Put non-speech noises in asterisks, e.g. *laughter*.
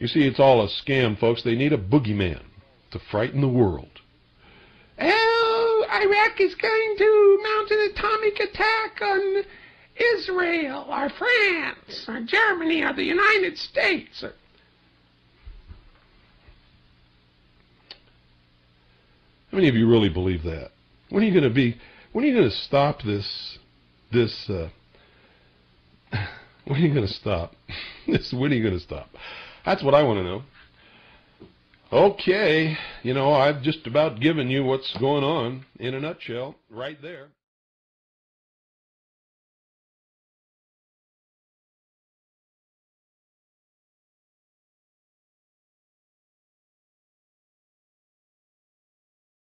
You see, it's all a scam, folks. They need a boogeyman to frighten the world. Oh, Iraq is going to mount an atomic attack on Israel or France or Germany or the United States. How many of you really believe that? When are you going to be? When are you going to stop this? This. Uh, *laughs* when are you going to stop? this. *laughs* When are you going to stop? That's what I want to know. Okay, you know I've just about given you what's going on in a nutshell right there.